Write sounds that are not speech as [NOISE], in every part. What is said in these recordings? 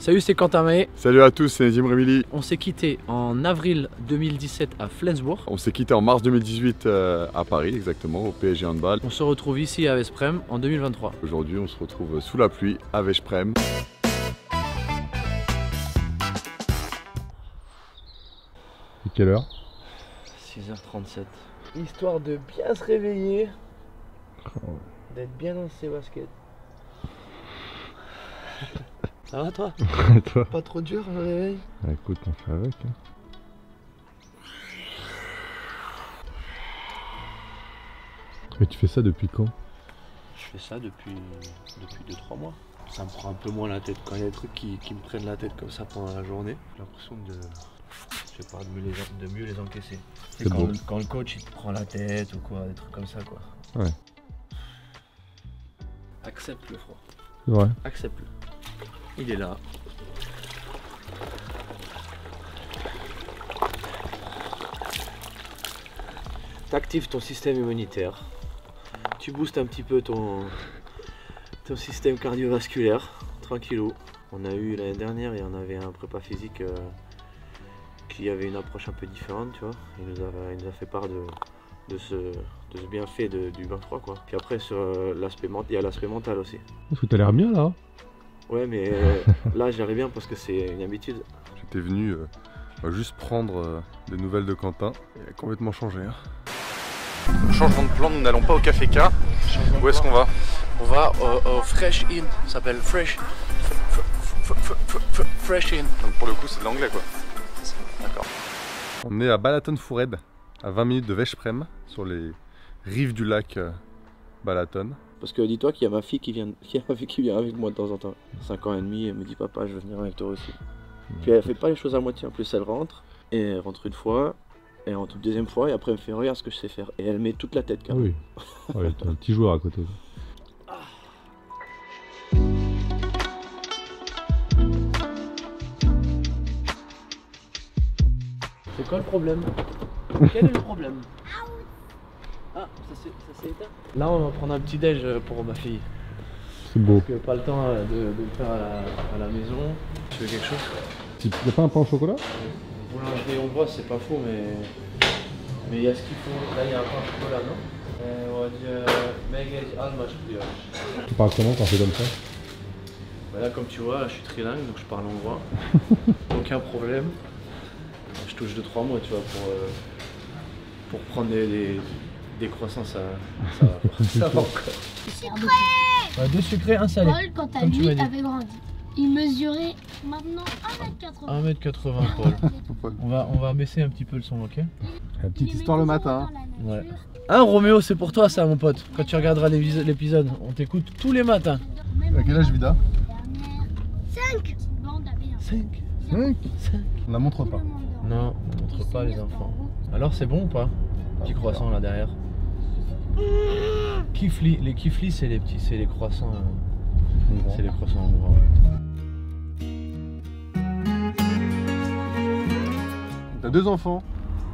Salut, c'est Quentin May. Salut à tous, c'est Nazim Remili. On s'est quitté en avril 2017 à Flensburg. On s'est quitté en mars 2018 euh, à Paris, exactement, au PSG Handball. On se retrouve ici à Vesprem en 2023. Aujourd'hui, on se retrouve sous la pluie à Vesprem. Et quelle heure? 6h37. Histoire de bien se réveiller, d'être bien dans ses baskets. Ça va toi [LAUGHS] Toi Pas trop dur le réveil Bah, Écoute, on fait avec. hein. Mais tu fais ça depuis quand? Je fais ça depuis, depuis 2-3 mois. Ça me prend un peu moins la tête quand il y a des trucs qui, qui me prennent la tête comme ça pendant la journée. J'ai l'impression de, je sais pas, de mieux les, en- de mieux les encaisser. C'est quand, quand le coach il te prend la tête ou quoi, des trucs comme ça quoi. Ouais. Accepte le froid. Vrai. Accepte-le. Il est là. T'actives ton système immunitaire. Tu boostes un petit peu ton, ton système cardiovasculaire. Tranquillou. On a eu l'année dernière, il y en avait un prépa physique euh, qui avait une approche un peu différente, tu vois. Il nous a, fait part de, de ce, de ce bienfait du bain froid, quoi. Puis après, sur euh, l'aspect il y a l'aspect mental aussi. Parce que t'as l'air bien là. Ouais, mais euh, [LAUGHS] là, j'arrive bien parce que c'est une habitude. J'étais venu euh, bah, juste prendre euh, des nouvelles de Quentin. Il a complètement changé. hein. Changement de plan, nous n'allons pas au Café K. Où est-ce qu'on va? On va au, au Fresh Inn, ça s'appelle Fresh. Fr- fr- fr- fr- fr- Fresh Inn. Donc pour le coup, c'est de l'anglais quoi. D'accord. On est à Balaton-Foured, à 20 minutes de Vesprem, sur les rives du lac Balaton. Parce que dis-toi qu'il y a ma fille qui vient, [LAUGHS] fille qui vient avec moi de temps en temps. 5 ans et demi, elle me dit papa, je veux venir avec toi aussi. Puis elle fait pas les choses à moitié, en plus elle rentre, et elle rentre une fois, elle rentre une deuxième fois, et après elle me fait regarde ce que je sais faire. Et elle met toute la tête quand même. oui. [LAUGHS] Ouais, t'as un petit joueur à côté. C'est quoi le problème? Quel est le problème? Ah, ça s'est ça s'est éteint Là, on va prendre un petit déj euh, pour ma fille. C'est beau. Parce que pas le temps euh, de, de le faire à la, à la maison. Tu veux quelque chose? Tu Y'a pas un pain au chocolat? Boulangerie hongroise, c'est pas faux, mais mais il y a ce qu'il faut. Là, il y a un pain au chocolat, non? Euh, On va dire. Tu parles comment quand c'est comme ça? Bah là, comme tu vois, je suis trilingue, donc je parle hongrois. [LAUGHS] Aucun problème. Je touche 2-3 mots, tu vois, pour, euh, pour prendre des, des, des croissants, ça, ça, va, [LAUGHS] ça va encore. Ouais, deux sucrés, un salé. Paul, quant à lui, avait grandi. Il mesurait maintenant 1m80. 1m80, Paul. On va, on va baisser un petit peu le son, ok La petite histoire le matin. Ouais. Hein, Roméo, c'est pour toi, ça, mon pote. Quand tu regarderas l'épisode, on t'écoute tous les matins. À quel âge Vida 5 5 5 On la montre pas. Non, on montre pas les enfants. Alors, c'est bon ou pas? Petit croissant là derrière. Kifli, les kifli, c'est les petits, c'est les croissants. euh, C'est les croissants hongrois. T'as deux enfants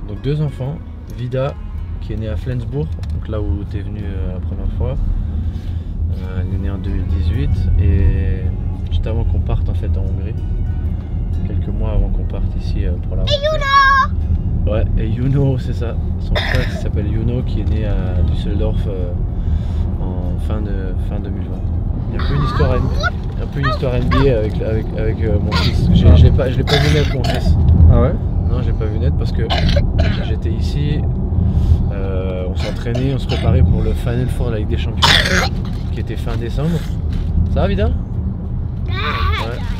Donc deux enfants, Vida qui est née à Flensburg, donc là où tu es venu euh, la première fois. Euh, elle est née en 2018 et juste avant qu'on parte en fait en Hongrie. Quelques mois avant qu'on parte ici pour la rentrée. Ouais, et Yuno, c'est ça. Son frère qui s'appelle Yuno qui est né à Düsseldorf euh, en fin, de, fin 2020. Il y a un peu une histoire, NBA un peu une histoire NBA avec, avec, avec euh, mon fils. J'ai- Je l'ai pas, je pas vu naître mon fils. Ah ouais? Non, j'ai pas vu net parce que j'étais ici, euh, on s'entraînait, on se préparait pour le Final Four de la Ligue des Champions qui était fin décembre. Ça va, Vida?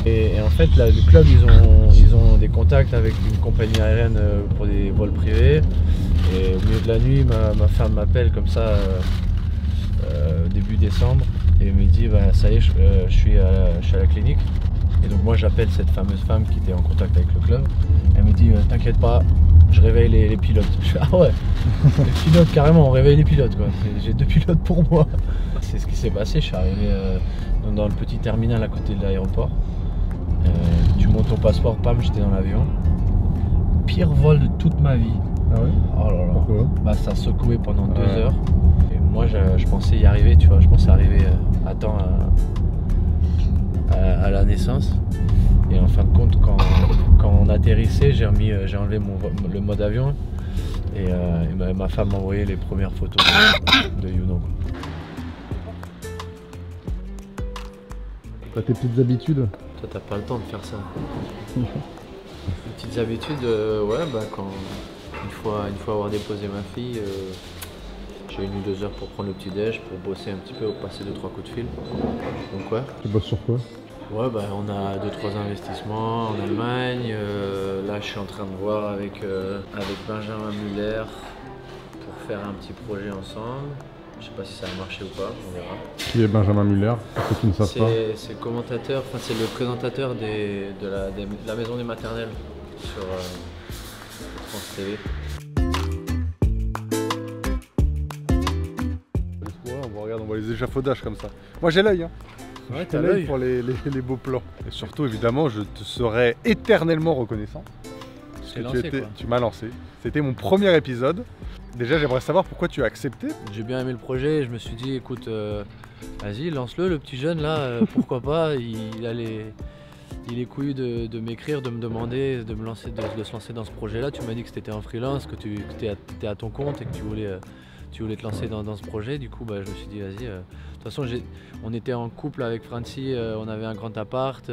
Et, en fait, le club, ils ont, ils ont des contacts avec une compagnie aérienne euh, pour des vols privés. Et au milieu de la nuit, ma, femme m'appelle comme ça, euh, euh, début décembre, et me dit bah, Ça y est, je, suis à, la clinique. Et donc, moi, j'appelle cette fameuse femme qui était en contact avec le club. Elle me dit T'inquiète pas, je réveille les, pilotes. [LAUGHS] Je fais Ah ouais Les pilotes, carrément, on réveille les pilotes quoi. J'ai deux pilotes pour moi. [LAUGHS] C'est ce qui s'est passé. Je suis arrivé dans le petit terminal à côté de l'aéroport. Euh, tu montes ton passeport, pam, j'étais dans l'avion. Pire vol de toute ma vie. Ah ouais Oh là là. Pourquoi Bah, ça a secoué pendant deux Ouais. heures. Et moi, je, je pensais y arriver, tu vois. Je pensais arriver euh, à temps à, à- à la naissance. fin de compte, quand, quand on atterrissait, j'ai remis, euh, j'ai enlevé mon, le mode avion et, euh, et ma, ma femme m'a envoyé les premières photos de, de. T'as tes petites habitudes Toi, t'as pas le temps de faire ça. [LAUGHS] Les petites habitudes, euh, ouais, bah quand une fois, une fois avoir déposé ma fille, euh, j'ai une ou deux heures pour prendre le petit déj, pour bosser un petit peu, passer deux trois coups de fil. Donc ouais. Tu bosses sur quoi? Ouais, bah, on a deux trois investissements en Allemagne. euh, là, je suis en train de voir avec, avec Benjamin Muller pour faire un petit projet ensemble. Je sais pas si ça va marcher ou pas, on verra. Qui est Benjamin Muller Pour ceux qui ne savent pas. C'est le commentateur, enfin c'est le présentateur des, de, la, des- de la maison des maternelles sur euh, France TV. On voit, regarde, on voit les échafaudages comme ça. Moi j'ai l'œil, hein. Ouais, J'ai l'œil pour les, les- les beaux plans. Et surtout, évidemment, je te serai éternellement reconnaissant. Parce que lancé, tu m'as lancé. C'était mon premier épisode. Déjà, j'aimerais savoir pourquoi tu as accepté. J'ai bien aimé le projet, je me suis dit écoute, euh, vas-y, lance-le, le petit jeune là, euh, [LAUGHS] pourquoi pas, il a les, il est couillu de, de m'écrire, de me demander, de me lancer, de, de se lancer dans ce projet-là. Tu m'as dit que c'était en freelance, que tu étais à, ton compte et que tu voulais, euh, tu voulais te lancer dans, dans ce projet. Du coup, bah, je me suis dit vas-y. De toute façon, on était en couple avec Francie, on avait un grand appart.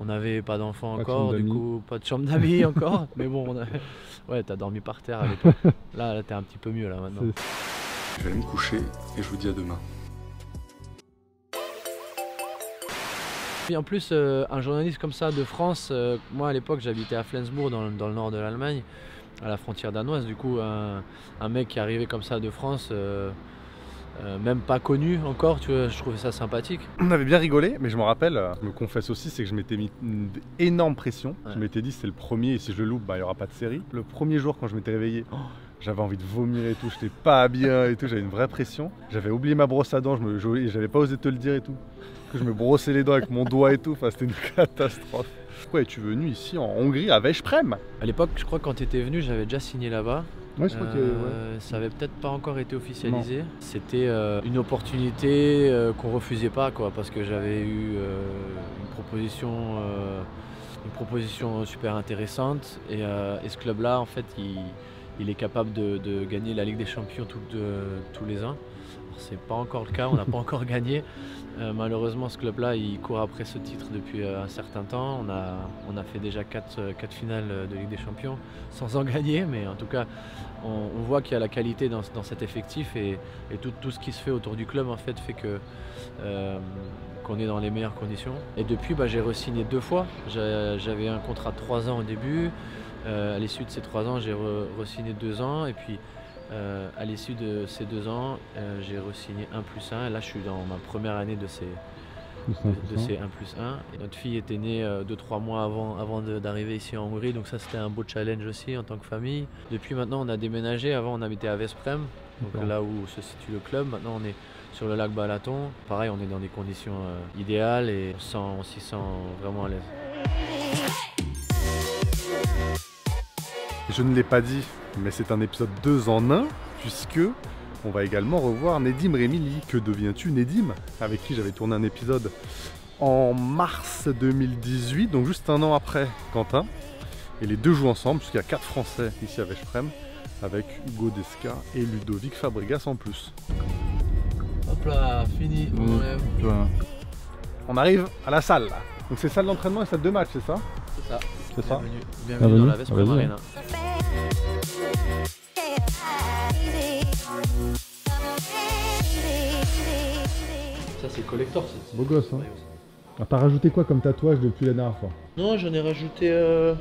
On n'avait pas d'enfants Pas de encore, du coup pas de chambre d'amis [LAUGHS] encore, mais bon, on a... ouais, t'as dormi par terre à l'époque. [LAUGHS] Là, là t'es un petit peu mieux là maintenant. Je vais aller me coucher et je vous dis à demain. Puis en plus, euh, un journaliste comme ça de France, euh, moi à l'époque j'habitais à Flensbourg dans, le- dans le nord de l'Allemagne, à la frontière danoise. Du coup, un, un mec qui arrivait comme ça de France, euh, euh, même pas connu encore, tu vois, je trouvais ça sympathique. On avait bien rigolé, mais je me rappelle, euh, je me confesse aussi, c'est que je m'étais mis une énorme pression. Je m'étais dit, c'est le premier, et si je le loupe, bah, il n'y aura pas de série. Le premier jour, quand je m'étais réveillé, oh, j'avais envie de vomir et tout, j'étais pas bien et tout, j'avais une vraie pression. J'avais oublié ma brosse à dents, je j'avais pas osé te le dire et tout. Que je me brossais les dents avec mon doigt et tout, enfin, c'était une [LAUGHS] catastrophe. Pourquoi es-tu venu ici en Hongrie à Veszprem À l'époque, je crois que quand tu étais venu, j'avais déjà signé là-bas. Ouais, je crois que. Euh, Ça avait peut-être pas encore été officialisé. C'était euh, une opportunité euh, qu'on refusait pas, quoi, parce que j'avais eu une proposition, une proposition super intéressante. Et, euh, et ce club-là, en fait, il, il est capable de, de gagner la Ligue des Champions tous les ans. C'est pas encore le cas, on n'a pas [LAUGHS] encore gagné. Euh, malheureusement, ce club-là, il court après ce titre depuis euh, un certain temps. On a, on a fait déjà quatre, euh, quatre finales euh, de Ligue des Champions sans en gagner, mais en tout cas, on, voit qu'il y a la qualité dans, cet effectif et, tout, ce qui se fait autour du club en fait fait que euh, qu'on est dans les meilleures conditions. Et depuis, bah, j'ai re-signé deux fois. J'avais un contrat de trois ans au début. Euh, à l'issue de ces trois ans, j'ai re- re-signé deux ans. Et puis, euh, à l'issue de ces deux ans, euh, j'ai re-signé un plus un. Et là, je suis dans ma première année de ces, de, de ces 1 plus 1. Et notre fille était née 2-3 mois avant, d'arriver ici en Hongrie, donc ça c'était un beau challenge aussi en tant que famille. Depuis maintenant on a déménagé, avant on habitait à Vesprem, donc là où se situe le club. Maintenant on est sur le lac Balaton. Pareil, on est dans des conditions euh, idéales et on, sent- on s'y sent vraiment à l'aise. Je ne l'ai pas dit, mais c'est un épisode 2 en 1, puisque on va également revoir Nedim Remili. Que deviens-tu, Nedim Avec qui j'avais tourné un épisode en mars 2018, donc juste un an après Quentin. Et les deux jouent ensemble, puisqu'il y a quatre Français ici à Veszprem, avec Hugo Desca et Ludovic Fabregas en plus. Hop là, fini, on Mm. enlève. On arrive à la salle. Donc c'est salle d'entraînement et salle de match, c'est ça? C'est ça. C'est ça Bienvenue, bienvenue Bienvenue. dans la. Arena. Ça c'est collector. c'est- Beau gosse, hein. Ah, T'as rajouté quoi comme tatouage depuis la dernière fois? Non, j'en ai rajouté. euh,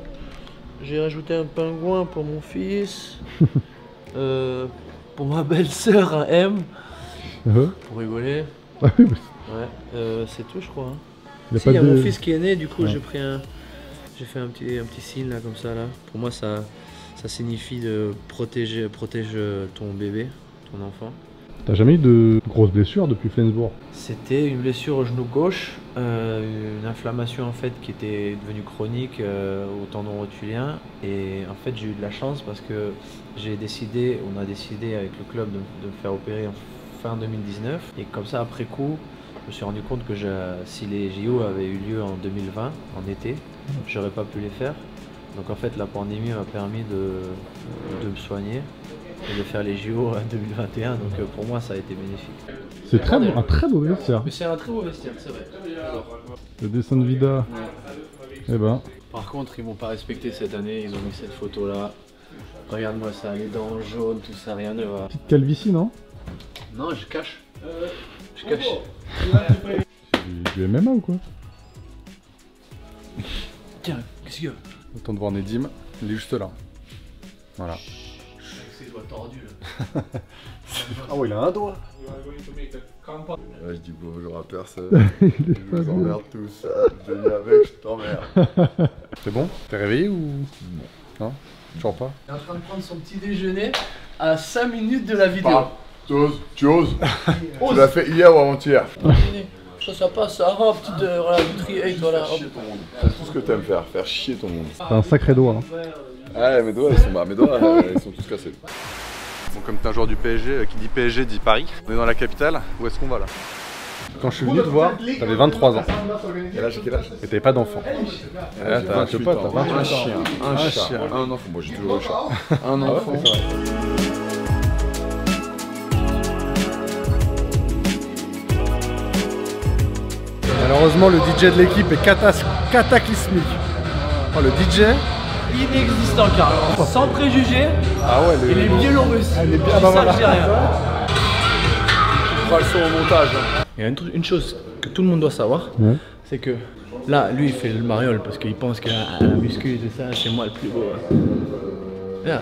J'ai rajouté un pingouin pour mon fils. [LAUGHS] Euh, pour ma belle-sœur, un M. Euh Pour rigoler. Ah Ouais, euh, c'est tout, je crois. hein. Si, il y a de- mon fils qui est né, du coup, Ouais. j'ai pris un. J'ai fait un petit, un petit signe là, comme ça. là. Pour moi, ça, ça signifie de protéger protège ton bébé, ton enfant. T'as jamais eu de grosses blessures depuis Flensbourg? C'était une blessure au genou gauche, euh, une inflammation en fait qui était devenue chronique euh, au tendon rotulien. Et en fait, j'ai eu de la chance parce que j'ai décidé, on a décidé avec le club de, de me faire opérer en fin 2019. Et comme ça, après coup, je me suis rendu compte que je- si les JO avaient eu lieu en 2020, en été, j'aurais pas pu les faire. Donc en fait, la pandémie m'a permis de, de me soigner et de faire les JO en 2021. Donc euh, pour moi, ça a été bénéfique. C'est très beau- un très beau vestiaire. Mais c'est un très beau vestiaire, c'est vrai. Le dessin de Vida. Eh ben, Par contre, ils m'ont pas respecté cette année, ils ont mis cette photo là. Regarde-moi ça, les dents jaunes, tout ça, rien ne va. petite calvitie, non? Non, je cache. Je cache. Du, du MMA ou quoi Tiens, qu'est-ce qu'il y a Autant de voir Nedim, il est juste là. Voilà. Avec ses doigts tordus là. [LAUGHS] Ah ouais, il a un doigt. Ouais, je dis bonjour à personne. [LAUGHS] je vous emmerde tous. Je viens avec, je t'emmerde. [LAUGHS] C'est bon T'es réveillé ou Non Toujours pas Il est en train de prendre son petit déjeuner à 5 minutes de la vidéo. Pas. Tu oses Tu oses [LAUGHS] Tu l'as fait hier ou avant-hier Ça, ça passe, ça va, petite euh, voilà, voilà. hop. Chier ton monde. C'est tout ce que t'aimes faire, faire chier ton monde. T'as un sacré doigt. hein. Ouais, mes doigts, ils sont, mes doigts, euh, ils sont tous cassés. Bon, comme t'es un joueur du PSG, euh, qui dit PSG dit Paris. On est dans la capitale, où est-ce qu'on va là? Quand je suis venu te voir, t'avais 23 ans. Et là, j'ai quel âge? Et t'avais pas d'enfant. Et là, J'ai t'as 28 pas, ans. t'as 28 Un chien, un Un chat, chien. un enfant. Moi, j'ai toujours eu chat. Un enfant. c'est vrai. Malheureusement, le DJ de l'équipe est catas- cataclysmique. Oh, le DJ Inexistant carrément. Sans préjugés, Ah ouais, il est biélorusse. Elle est bien- Je ah bah voilà. On fera le son au montage. hein. Il y a une, chose que tout le monde doit savoir, c'est que là, lui, il fait le mariole parce qu'il pense que ah, la muscu et tout ça, c'est moi le plus beau. hein. Là,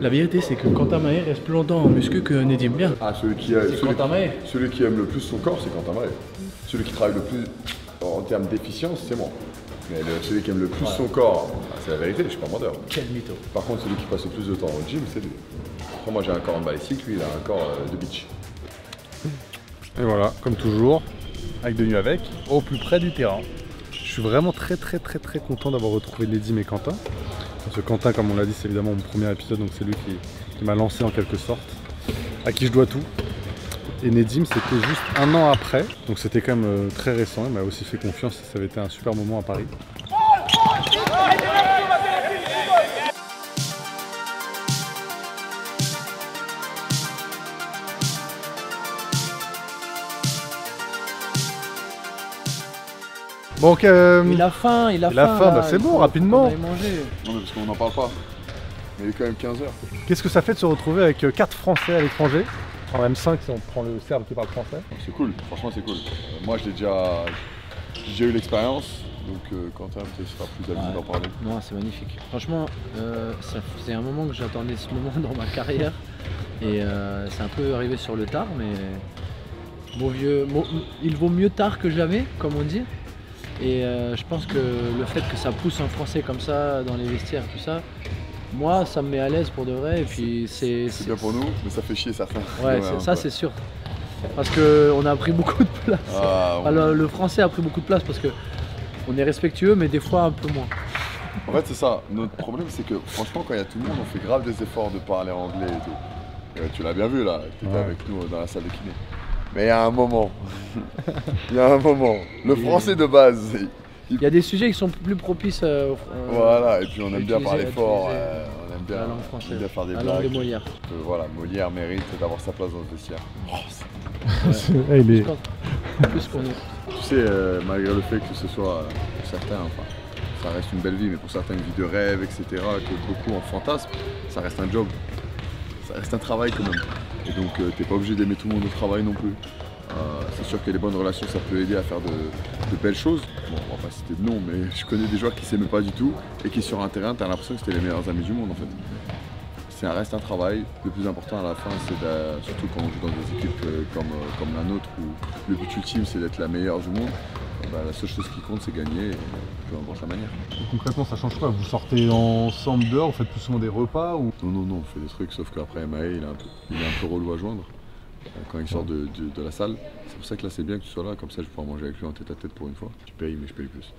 la vérité, c'est que Quentin Maé reste plus longtemps en muscu que Nedim. Bien. Ah, celui qui, a- C'est celui, Quentin Maé. celui qui aime le plus son corps, c'est Quentin Maé. Celui qui travaille le plus en termes d'efficience, c'est moi. Mais le- celui qui aime le plus son corps, bah, c'est la vérité, je suis pas menteur. Quel mytho. Par contre, celui qui passe le plus de temps au gym, c'est lui. Après, moi j'ai un corps en balistique, lui il a un corps euh, de beach. Et voilà, comme toujours, avec de nuit avec, au plus près du terrain. Je suis vraiment très très très très content d'avoir retrouvé Nedim et Quentin. Parce que Quentin, comme on l'a dit, c'est évidemment mon premier épisode, donc c'est lui qui, m'a lancé en quelque sorte, à qui je dois tout. Et Nedim, c'était juste un an après, donc c'était quand même euh, très récent, il m'a aussi fait confiance ça avait été un super moment à Paris. Bon, ok, euh, Il a faim, il a Il a faim. bah c'est bon, rapidement. Non, mais parce qu'on n'en parle pas. Mais il est quand même 15h. qu'est-ce que ça fait de se retrouver avec 4 Français à l'étranger? Enfin, même 5 si on prend le Serbe qui parle français. C'est cool, franchement c'est cool. Euh, moi j'ai déjà, j'ai déjà eu l'expérience, donc euh, Quentin peut-être sera plus à l'aise Ouais. d'en parler. Non, c'est magnifique. Franchement, euh, ça- c'est un moment que j'attendais ce moment [LAUGHS] dans ma carrière. Et euh, c'est un peu arrivé sur le tard, mais mon vieux, il vaut mieux tard que jamais, comme on dit. Et euh, je pense que le fait que ça pousse un Français comme ça dans les vestiaires, tout ça, moi, ça me met à l'aise pour de vrai. Et puis c'est. C'est bien pour nous, mais ça fait chier certains. Ouais, Ouais, ça c'est sûr. Parce qu'on a pris beaucoup de place. Ah, on- Enfin, le, le français a pris beaucoup de place parce que on est respectueux, mais des fois un peu moins. En fait c'est ça, notre problème c'est que franchement quand il y a tout le monde, on fait grave des efforts de parler anglais et tout. Et tu l'as bien vu là, tu étais Ouais. avec nous dans la salle de kiné. Mais il y a un moment, il y a un moment, le français de base, il- Il y a des sujets qui sont plus propices euh, au- euh, voilà, et puis on aime bien parler fort, euh, on aime bien, la langue on française, aime bien faire des la langue de. Molière. Euh, voilà, Molière mérite d'avoir sa place dans le vestiaire. Il est... [LAUGHS] Plus qu'on est. Tu sais, euh, malgré le fait que ce soit euh, pour certains, enfin, ça reste une belle vie, mais pour certains une vie de rêve, etc., que beaucoup en fantasme, ça reste un job. Ça reste un travail quand même. Et donc euh, t'es pas obligé d'aimer tout le monde au travail non plus. Euh, c'est sûr que les bonnes relations ça peut aider à faire de, belles choses. Bon, on va pas citer de nom, mais je connais des joueurs qui s'aimaient pas du tout et qui sur un terrain, t'as l'impression que c'était les meilleurs amis du monde en fait. Ça reste un travail. Le plus important à la fin, c'est surtout quand on joue dans des équipes euh, comme la nôtre où le but ultime c'est d'être la meilleure du monde. Bah, la seule chose qui compte c'est gagner, et, peu importe la manière. Concrètement, ça change quoi? Vous sortez ensemble dehors, vous faites plus souvent des repas ou... Non, non, non, on fait des trucs, sauf qu'après Maë, il est un peu, il est un peu relou à joindre euh, quand il sort de, de- de la salle. C'est pour ça que là, c'est bien que tu sois là, comme ça, je vais pouvoir manger avec lui en tête à tête pour une fois. Tu payes, mais je paye plus.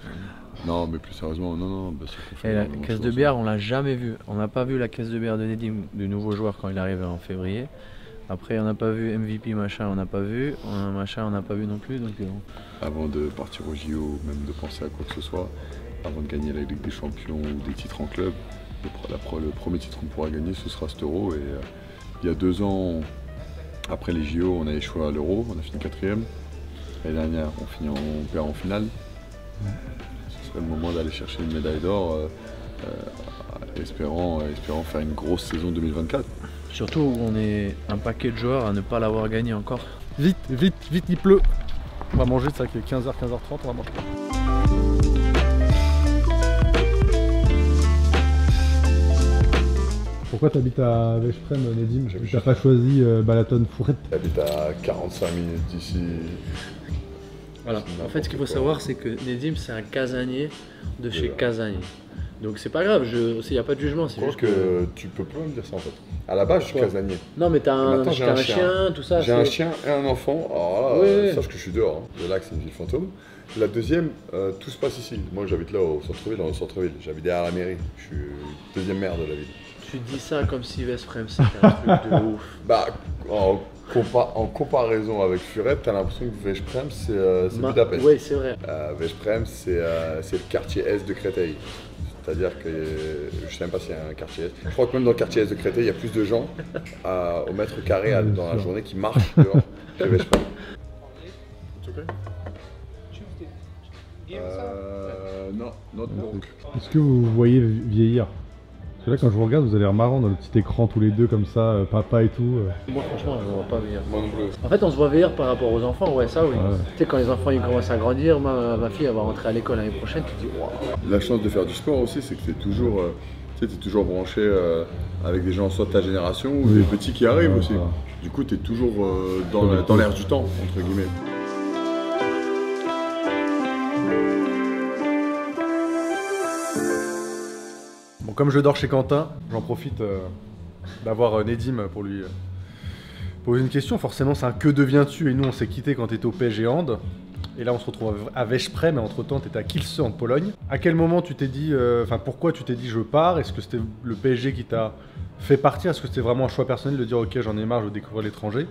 Non, mais plus sérieusement, non, non, bah, c'est qu'on fait Et la caisse de bière, on l'a jamais vue. On n'a pas vu la caisse de bière de Nedim, du nouveau joueur, quand il arrive en février. Après, on n'a pas vu MVP, machin, on n'a pas vu. On- Machin, on n'a pas vu non plus. Donc, euh, Avant de partir au JO, même de penser à quoi que ce soit, avant de gagner la Ligue des Champions ou des titres en club, le, la premier titre qu'on pourra gagner, ce sera cet euro. Et euh, il y a deux ans, après les JO, on a échoué à l'euro, on a fini quatrième. L'année dernière, on, finit en, on perd en finale. Ce serait le moment d'aller chercher une médaille d'or, euh, euh, espérant, espérant faire une grosse saison 2024. Surtout, on est un paquet de joueurs à ne pas l'avoir gagné encore. Vite, vite, vite, il pleut. On va manger, ça qui est 15h, 15h30, on va manger. Pourquoi t'habites à Veszprem, Nedim? T'as pas choisi euh, Balaton Fourette? J'habite à 45 minutes d'ici. Voilà. En fait, ce qu'il faut savoir, c'est que Nedim, c'est un casanier de chez. Casanier. Donc, c'est pas grave, il n'y a pas de jugement. Je pense que. que tu peux pas me dire ça en fait. À la base, je suis casanier. Non, mais t'as un, t'as un un chien. chien, tout ça. J'ai un chien et un enfant. Alors là, Oui, euh, oui. sache que je suis dehors. hein. Le lac, c'est une ville fantôme. La deuxième, euh, tout se passe ici. Moi, j'habite là au centre-ville, dans le centre-ville. J'habite derrière la mairie. Je suis deuxième maire de la ville. Tu dis ça comme si Vesprem c'était un truc de [LAUGHS] ouf. Bah, en, compa- en comparaison avec Furette, t'as l'impression que Veszprem, c'est euh, Budapest. Ouais, c'est vrai. Euh, Veszprem, c'est euh, c'est le quartier Est de Créteil. C'est-à-dire que je sais même pas s'il y a un quartier Est. Je crois que même dans le quartier Est de Créteil, il y a plus de gens à- au mètre carré à- dans la journée qui marchent dehors que. Euh, non. Est-ce que vous vous voyez vieillir? Que là, quand je vous regarde, vous avez l'air marrant dans le petit écran tous les deux comme ça, euh, papa et tout. euh. Moi, franchement, je ne vois pas vieillir. Moi non plus. En fait, on se voit vieillir par rapport aux enfants, ouais, ça oui. Ouais. Tu sais, quand les enfants ils commencent à grandir, ma, ma fille elle va rentrer à l'école l'année prochaine, tu te dis, waouh. La chance de faire du sport aussi, c'est que tu es toujours, euh, tu sais, t'es toujours branché euh, avec des gens soit de ta génération ou des petits qui arrivent aussi. Du coup, tu es toujours euh, dans, la- dans l'air du temps, entre guillemets. Comme je dors chez Quentin, j'en profite euh, d'avoir euh, Nedim pour lui euh, poser une question. Forcément, c'est un que deviens-tu? Et nous, on s'est quitté quand tu étais au PSG Hand. Et là, on se retrouve à Veszprem, mais entre-temps, tu étais à Kielce en Pologne. À quel moment tu t'es dit, enfin, pourquoi tu t'es dit je pars? Est-ce que c'était le PSG qui t'a fait partir? Est-ce que c'était vraiment un choix personnel de dire ok, j'en ai marre, je veux découvrir l'étranger?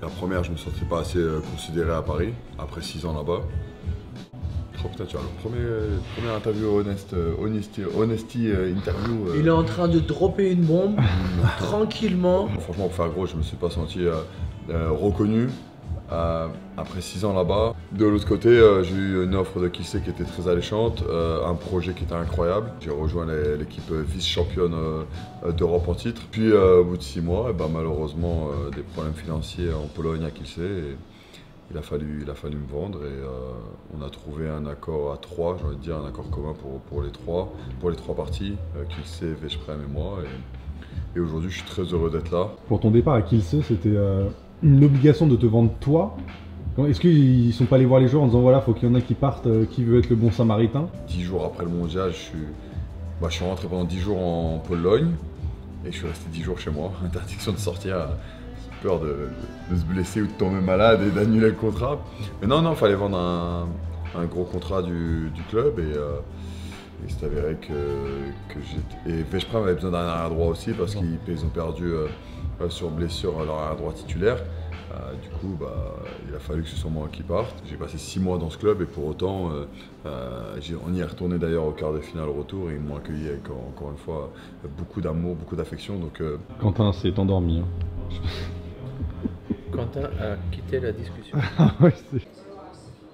La première, je me sentais pas assez considéré à Paris, après 6 ans là-bas. Tu vois, le premier, première interview honest, euh, honesty, honesty, euh, interview. euh, Il est en train de dropper une bombe, [LAUGHS] tranquillement. Franchement, pour faire gros, je me suis pas senti reconnu. euh, après 6 ans là-bas. De l'autre côté, euh, j'ai eu une offre de Kielce qui était très alléchante, euh, un projet qui était incroyable. J'ai rejoint l'équipe vice-championne d'Europe en titre. Puis au bout de 6 mois, eh ben, malheureusement, des problèmes financiers en Pologne à. Et il, a fallu, il a fallu me vendre et euh, on a trouvé un accord à trois, j'ai envie de dire un accord commun pour, pour les trois, pour les trois parties, euh, Veszprem et moi. Et, et aujourd'hui, je suis très heureux d'être là. Pour ton départ à Kielce, c'était euh, une obligation de te vendre toi Est-ce qu'ils sont pas allés voir les joueurs en disant voilà, faut qu'il y en a qui partent, euh, qui veut être le bon samaritain? Dix jours après le mondial, je suis, bah, je suis rentré pendant 10 jours en Pologne et je suis resté 10 jours chez moi. [LAUGHS] Interdiction de sortir, peur de, de se blesser ou de tomber malade et d'annuler le contrat. Mais non, non, il fallait vendre un, un gros contrat du, du club et euh, il s'est avéré que, que j'étais. Et Veszprem avait besoin d'un arrière droit aussi parce qu'ils ils ont perdu euh, euh, sur blessure leur arrière droit titulaire. Euh, du coup, bah, il a fallu que ce soit moi qui parte. J'ai passé six mois dans ce club et pour autant, euh, on y est retourné d'ailleurs au quart de finale retour et ils m'ont accueilli avec encore une fois beaucoup d'amour, beaucoup d'affection. Donc Quentin s'est endormi. hein. Quentin a quitté la discussion. [LAUGHS] C'est-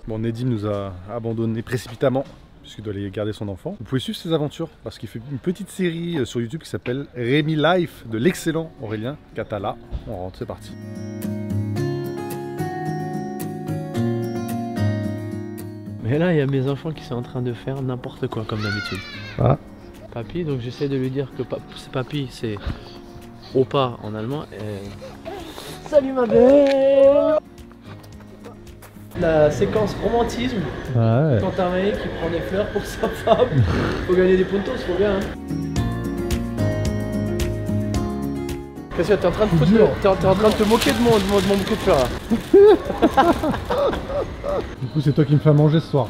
Bon, Nedim nous a abandonné précipitamment puisqu'il doit aller garder son enfant. Vous pouvez suivre ses aventures parce qu'il fait une petite série euh, sur YouTube qui s'appelle Rémi Life de l'excellent Aurélien Catala. On rentre, c'est parti. Mais là, il y a mes enfants qui sont en train de faire n'importe quoi comme d'habitude. Ah. Papy, donc j'essaie de lui dire que pa- c'est papy, c'est opa en allemand. et- Salut ma belle La séquence romantisme, Ouais. quand un mec qui prend des fleurs pour sa femme. Faut gagner des puntos, faut bien. Hein. Qu'est-ce que t'es en train de foutre Dur. T'es en, train de te moquer de mon, de mon, de mon bouquet de fleurs là [LAUGHS] Du coup, c'est toi qui me fais à manger ce soir.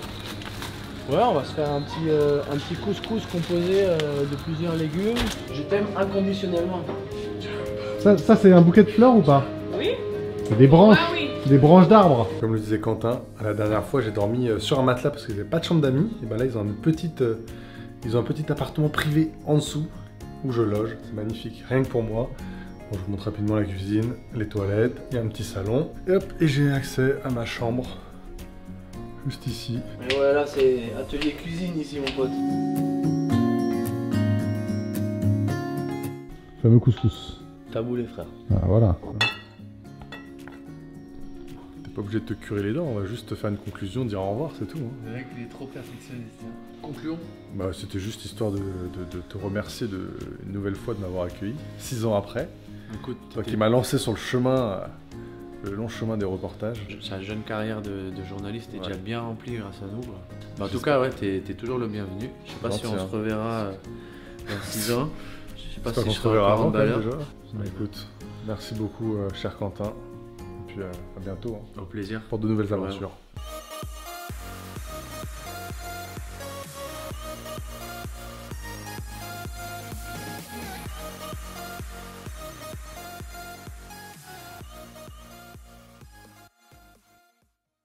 Ouais, on va se faire un petit, euh, un petit couscous composé euh, de plusieurs légumes. Je t'aime inconditionnellement. Ça, ça, c'est un bouquet de fleurs ou pas? Des branches, Ah oui. des branches d'arbres. Comme le disait Quentin, la dernière fois j'ai dormi euh, sur un matelas parce qu'ils n'avaient pas de chambre d'amis. Et ben là ils ont une petite, euh, ils ont un petit appartement privé en dessous où je loge. C'est magnifique, rien que pour moi. Bon, je vous montre rapidement la cuisine, les toilettes, il y a un petit salon. Et hop, et j'ai accès à ma chambre. Juste ici. Et voilà, c'est atelier cuisine ici, mon pote. Fameux couscous. Taboulé, frère. Ah, voilà. Pas obligé de te curer les dents, on va juste te faire une conclusion, dire au revoir, c'est tout. hein. Le mec, il est trop perfectionniste. Concluons. Bah, c'était juste histoire de, de- de te remercier de, une nouvelle fois de m'avoir accueilli, six ans après. Écoute, Toi qui m'as lancé sur le chemin, le long chemin des reportages. sa jeune carrière de, de journaliste est Ouais. déjà bien remplie grâce à nous. Bah, en tout cas, ouais, t'es t'es toujours le bienvenu. Je sais pas si on se hein. reverra euh, dans 6 ans. Je sais pas si qu'on je se reverra avant déjà. Bah, écoute, merci beaucoup, euh, cher Quentin. Puis euh, à bientôt hein, Au plaisir. pour de nouvelles Ouais. aventures.